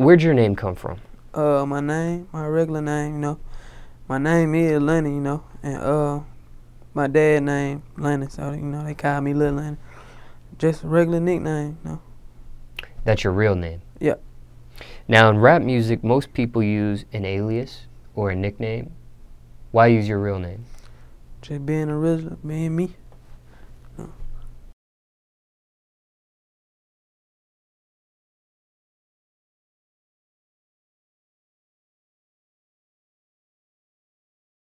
Where'd your name come from? Uh, my name, my regular name, you know. My name is Lonnie, you know, and uh, my dad name Lonnie, so you know they call me Lil Lonnie. Just a regular nickname, you know. That's your real name? Yeah. Now in rap music, most people use an alias or a nickname. Why use your real name? Just being original, being me.